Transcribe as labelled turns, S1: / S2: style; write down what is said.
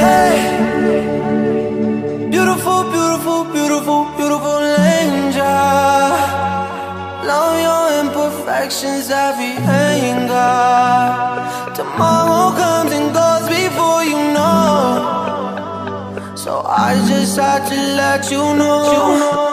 S1: Hey, beautiful, beautiful, beautiful, beautiful angel. Love your imperfections, every anger. Tomorrow comes and goes before you know. So I just had to let you know.